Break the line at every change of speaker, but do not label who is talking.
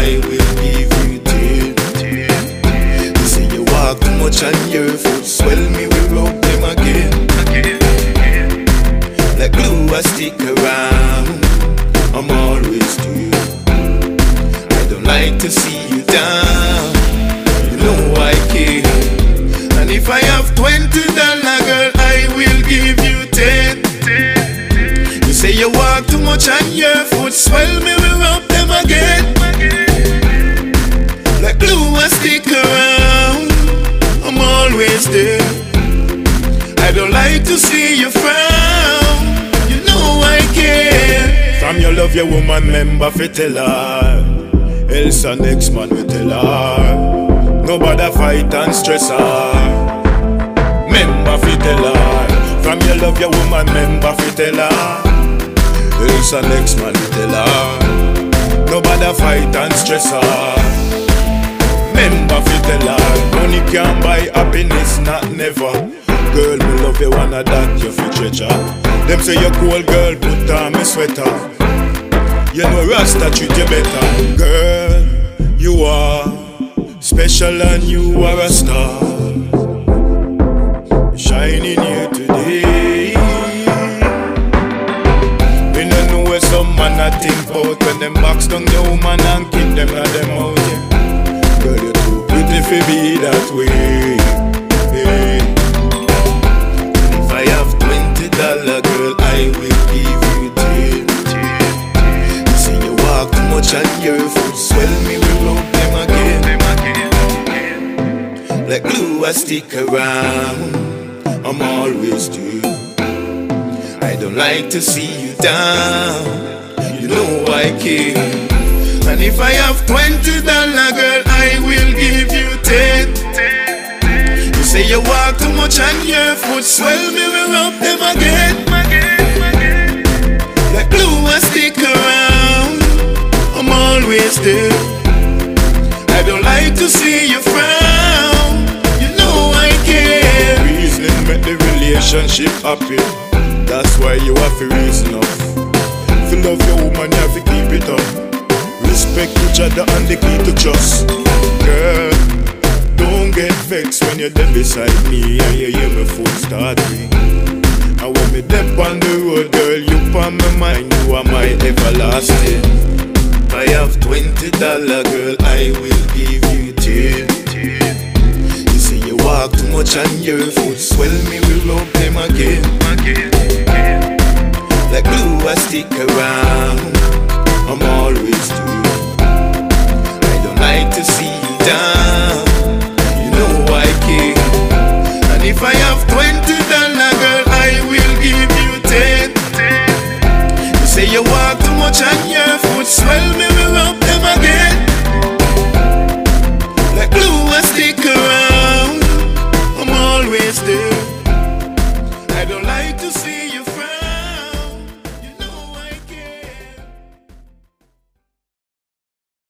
I will give you ten. You say you walk too much and your foot swell me, we rub them again. Like glue, I stick around. I'm always to you. I don't like to see you down. You know I care. And if I have twenty dollar, girl, I will give you ten. You say you walk too much and your foot swell me, we rub them always there. I don't like to see you frown. You know I care. From your love, your woman member, fi tell her. Else next man will tell her. Nobody fight and stress her. Member fi tell her. From your love, your woman member fi tell her. Else next man will tell her. Nobody fight and stress her. Remember fi tell her happiness, not never. Girl, me love you, of that your future Them say you're cool, girl, put on me sweater. You know Rasta treat you better. Girl, you are special and you are a star. Shining here today. We don't know where some man a think about When them box down the woman and kick them out them out yeah. Girl, you're too pretty for be that way. Dollar, girl, I will give you. You see you walk too much on your foot, swell me, we rub them again. Like glue, I stick around. I'm always there. I don't like to see you down. You know I care. And if I have twenty dollar, girl, I will give you ten. You say you walk too much on your foot, swell always. I don't like to see you frown. You know I care. Reasoning make the relationship happy. That's why you have to reason up. If you love your woman, you have to keep it up. Respect each other and the key to trust. Girl, don't get vexed when you're there beside me and you hear my phone start ring. And when me dip on the road, girl, you on my mind, you are my everlasting. I have twenty dollar, girl, I will give you ten. You say you walk too much on your foot, swell me, we rub them again. Like glue, I stick around. see you.